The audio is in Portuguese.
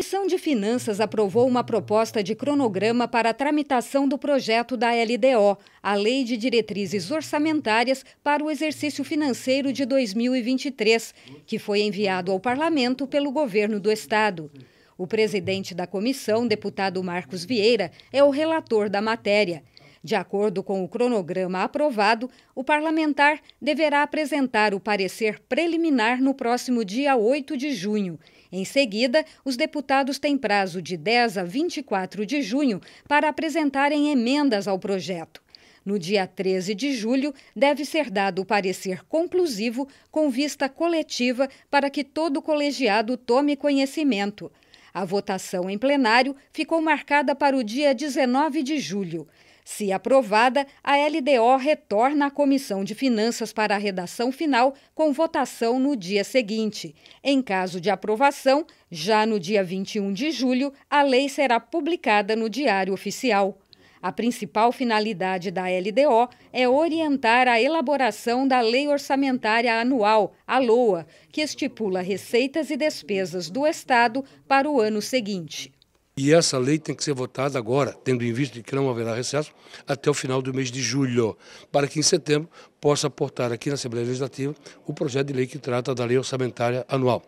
Comissão de Finanças aprovou uma proposta de cronograma para a tramitação do projeto da LDO, a Lei de Diretrizes Orçamentárias para o Exercício Financeiro de 2023, que foi enviado ao Parlamento pelo governo do Estado. O presidente da comissão, deputado Marcos Vieira, é o relator da matéria. De acordo com o cronograma aprovado, o parlamentar deverá apresentar o parecer preliminar no próximo dia 8 de junho em seguida, os deputados têm prazo de 10 a 24 de junho para apresentarem emendas ao projeto. No dia 13 de julho, deve ser dado o parecer conclusivo com vista coletiva para que todo colegiado tome conhecimento. A votação em plenário ficou marcada para o dia 19 de julho. Se aprovada, a LDO retorna à Comissão de Finanças para a redação final com votação no dia seguinte. Em caso de aprovação, já no dia 21 de julho, a lei será publicada no Diário Oficial. A principal finalidade da LDO é orientar a elaboração da Lei Orçamentária Anual, a LOA, que estipula receitas e despesas do Estado para o ano seguinte. E essa lei tem que ser votada agora, tendo em vista que não haverá recesso, até o final do mês de julho, para que em setembro possa aportar aqui na Assembleia Legislativa o projeto de lei que trata da lei orçamentária anual.